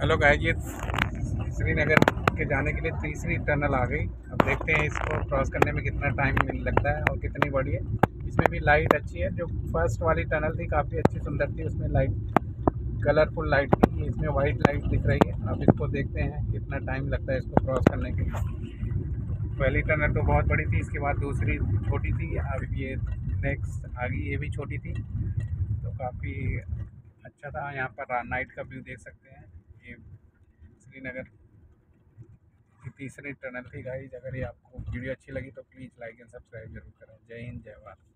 Hello guys ये श्रीनगर के जाने के लिए तीसरी टनल आ गई। अब देखते हैं इसको क्रॉस करने में कितना टाइम मिल लगता है और कितनी बड़ी है। इसमें भी लाइट अच्छी है, जो फ़र्स्ट वाली टनल थी, काफ़ी अच्छी सुंदर थी। उसमें लाइट कलरफुल लाइट थी। इसमें वाइट लाइट दिख रही है। अब इसको देखते हैं कितना टाइम लगता है इसको क्रॉस करने के लिए। पहली टनल तो बहुत बड़ी थी, इसके बाद दूसरी छोटी थी। अब ये नेक्स्ट आगे ये भी छोटी थी। तो काफ़ी अच्छा था। यहाँ पर नाइट का व्यू देख सकते हैं। ये श्रीनगर की तीसरी टनल थी गाइज़ अगर ये आपको वीडियो अच्छी लगी तो प्लीज़ लाइक एंड सब्सक्राइब ज़रूर करें। जय हिंद, जय भारत।